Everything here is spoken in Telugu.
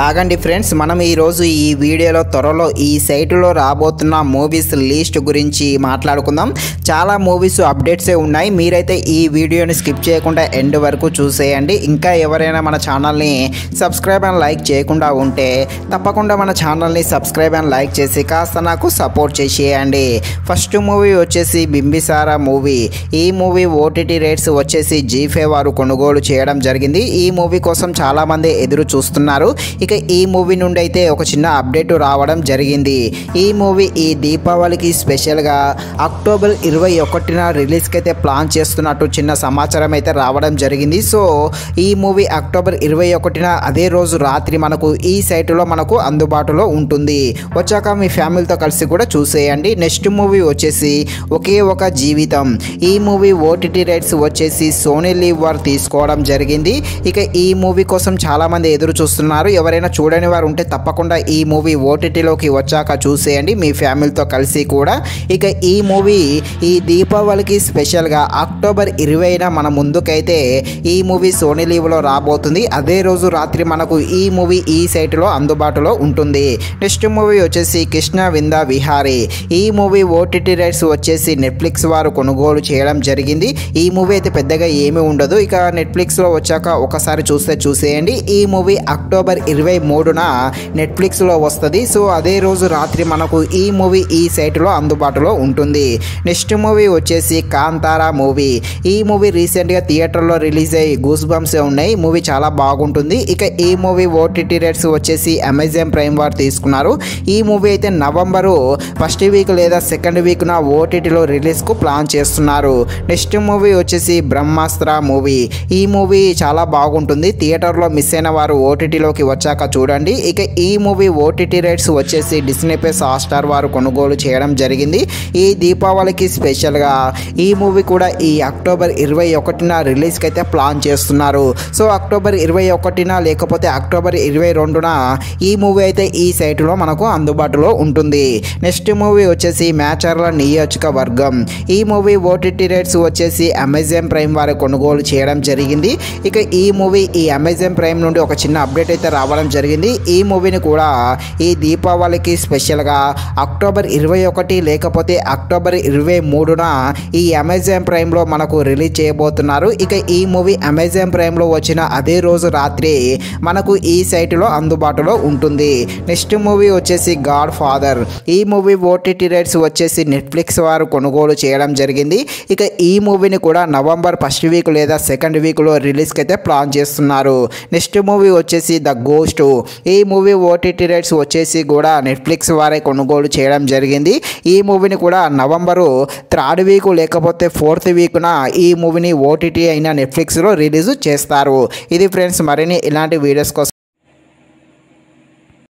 ఆగండి ఫ్రెండ్స్ మనం ఈరోజు ఈ వీడియోలో త్వరలో ఈ సైటులో రాబోతున్న మూవీస్ లిస్ట్ గురించి మాట్లాడుకుందాం. చాలా మూవీస్ అప్డేట్సే ఉన్నాయి. మీరైతే ఈ వీడియోని స్కిప్ చేయకుండా ఎండ్ వరకు చూసేయండి. ఇంకా ఎవరైనా మన ఛానల్ని సబ్స్క్రైబ్ అండ్ లైక్ చేయకుండా ఉంటే తప్పకుండా మన ఛానల్ని సబ్స్క్రైబ్ అండ్ లైక్ చేసి కాస్త నాకు సపోర్ట్ చేసేయండి. ఫస్ట్ మూవీ వచ్చేసి బింబిసారా మూవీ. ఈ మూవీ ఓటీటీ రేట్స్ వచ్చేసి జీఫే వారు కొనుగోలు చేయడం జరిగింది. ఈ మూవీ కోసం చాలామంది ఎదురు చూస్తున్నారు. ఇక ఈ మూవీ నుండి అయితే ఒక చిన్న అప్డేట్ రావడం జరిగింది. ఈ మూవీ ఈ దీపావళికి స్పెషల్గా అక్టోబర్ ఇరవై ఒకటిన రిలీజ్కి అయితే ప్లాన్ చేస్తున్నట్టు చిన్న సమాచారం అయితే రావడం జరిగింది. సో ఈ మూవీ అక్టోబర్ ఇరవై ఒకటిన అదే రోజు రాత్రి మనకు ఈ సైటులో మనకు అందుబాటులో ఉంటుంది. వచ్చాక మీ ఫ్యామిలీతో కలిసి కూడా చూసేయండి. నెక్స్ట్ మూవీ వచ్చేసి ఒకే ఒక జీవితం. ఈ మూవీ ఓటీటీ రైట్స్ వచ్చేసి సోనీ లీవ్ వారు తీసుకోవడం జరిగింది. ఇక ఈ మూవీ కోసం చాలామంది ఎదురు చూస్తున్నారు. ఎవరైనా చూడని వారు ఉంటే తప్పకుండా ఈ మూవీ ఓటీటీలోకి వచ్చాక చూసేయండి. మీ ఫ్యామిలీతో కలిసి కూడా. ఇక ఈ మూవీ ఈ దీపావళికి స్పెషల్గా అక్టోబర్ ఇరవైన మన ముందుకైతే ఈ మూవీ సోనీ లీవ్లో రాబోతుంది. అదే రోజు రాత్రి మనకు ఈ మూవీ ఈ సైట్లో అందుబాటులో ఉంటుంది. నెక్స్ట్ మూవీ వచ్చేసి కృష్ణ విందా విహారీ. ఈ మూవీ ఓటీటీ రైట్స్ వచ్చేసి నెట్ఫ్లిక్స్ వారు కొనుగోలు చేయడం జరిగింది. ఈ మూవీ అయితే పెద్దగా ఏమీ ఉండదు. ఇక నెట్ఫ్లిక్స్లో వచ్చాక ఒకసారి చూస్తే చూసేయండి. ఈ మూవీ అక్టోబర్ ఇరవై ఇరవై మూడున నెట్ఫ్లిక్స్లో వస్తుంది. సో అదే రోజు రాత్రి మనకు ఈ మూవీ ఈ సైట్లో అందుబాటులో ఉంటుంది. నెక్స్ట్ మూవీ వచ్చేసి కాంతారా మూవీ. ఈ మూవీ రీసెంట్గా థియేటర్లో రిలీజ్ అయ్యి గూస్ బంప్స్ ఉన్నాయి మూవీ చాలా బాగుంటుంది. ఇక ఈ మూవీ ఓటీటీ రేట్స్ వచ్చేసి అమెజాన్ ప్రైమ్ వారు తీసుకున్నారు. ఈ మూవీ అయితే నవంబరు ఫస్ట్ వీక్ లేదా సెకండ్ వీక్న ఓటీటీలో రిలీజ్కు ప్లాన్ చేస్తున్నారు. నెక్స్ట్ మూవీ వచ్చేసి బ్రహ్మాస్త్ర మూవీ. ఈ మూవీ చాలా బాగుంటుంది. థియేటర్లో మిస్ అయిన వారు ఓటీటీలోకి వచ్చాక చూడండి. ఇక ఈ మూవీ ఓటీటీ రైట్స్ వచ్చేసి డిస్నీ ప్లస్ హాట్స్టార్ వారు కొనుగోలు చేయడం జరిగింది. ఈ దీపావళికి స్పెషల్గా ఈ మూవీ కూడా ఈ అక్టోబర్ ఇరవై ఒకటిన రిలీజ్కి అయితే ప్లాన్ చేస్తున్నారు. సో అక్టోబర్ ఇరవై ఒకటిన లేకపోతే అక్టోబర్ ఇరవై రెండున ఈ మూవీ అయితే ఈ సైట్లో మనకు అందుబాటులో ఉంటుంది. నెక్స్ట్ మూవీ వచ్చేసి మ్యాచర్ల నియోజకవర్గం ఈ మూవీ ఓటీటీ రైట్స్ వచ్చేసి అమెజాన్ ప్రైమ్ వారు కొనుగోలు చేయడం జరిగింది. ఇక ఈ మూవీ ఈ అమెజాన్ ప్రైమ్ నుండి ఒక చిన్న అప్డేట్ అయితే రావడం జరిగింది. ఈ మూవీని కూడా ఈ దీపావళికి స్పెషల్గా అక్టోబర్ ఇరవై ఒకటి లేకపోతే అక్టోబర్ ఇరవై మూడున ఈ అమెజాన్ ప్రైమ్లో మనకు రిలీజ్ చేయబోతున్నారు. ఇక ఈ మూవీ అమెజాన్ ప్రైమ్లో వచ్చిన అదే రోజు రాత్రి మనకు ఈ సైట్లో అందుబాటులో ఉంటుంది. నెక్స్ట్ మూవీ వచ్చేసి గాడ్ ఫాదర్. ఈ మూవీ ఓటీటీ రైట్స్ వచ్చేసి నెట్ఫ్లిక్స్ వారు కొనుగోలు చేయడం జరిగింది. ఇక ఈ మూవీని కూడా నవంబర్ ఫస్ట్ వీక్ లేదా సెకండ్ వీక్లో రిలీజ్కి అయితే ప్లాన్ చేస్తున్నారు. నెక్స్ట్ మూవీ వచ్చేసి ద గోస్ట్ ఈ మూవీ ఓటీటీ రైట్స్ వచ్చేసి కూడా నెట్ఫ్లిక్స్ వారే కొనుగోలు చేయడం జరిగింది. ఈ మూవీని కూడా నవంబరు థర్డ్ వీక్ లేకపోతే ఫోర్త్ వీక్న ఈ మూవీని ఓటీటీ అయిన నెట్ఫ్లిక్స్లో రిలీజ్ చేస్తారు. ఇది ఫ్రెండ్స్ మరిన్ని ఇలాంటి వీడియోస్ కోసం